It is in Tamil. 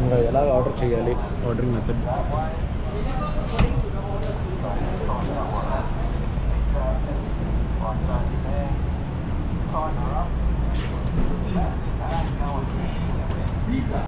ఇంకా ఎలా ఆర్డర్ చేయాలి ఆర్డరింగ్ మెథడ్ Thank